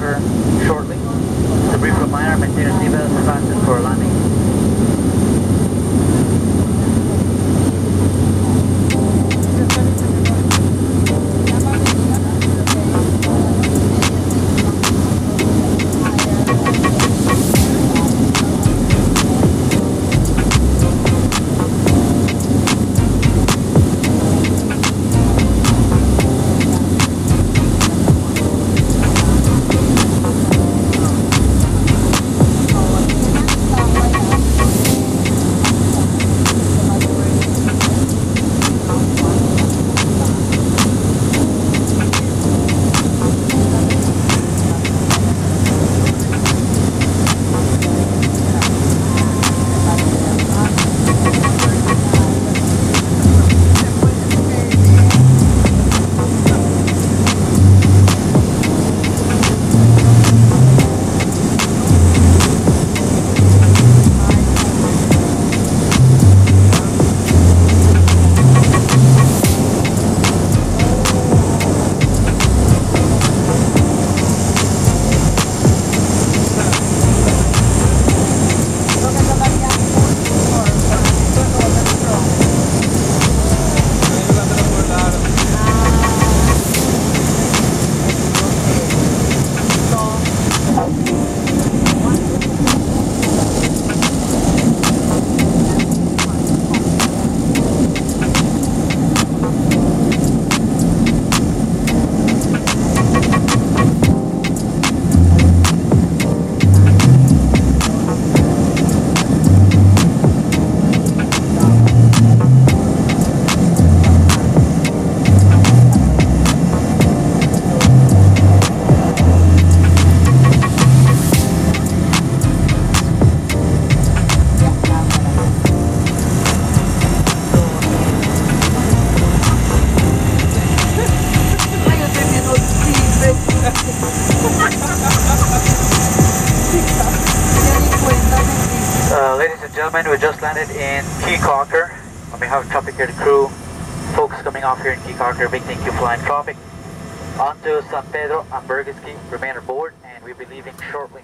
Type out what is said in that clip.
in Conquer, big thank you flying Tropic. On to San Pedro and remain aboard, and we'll be leaving shortly.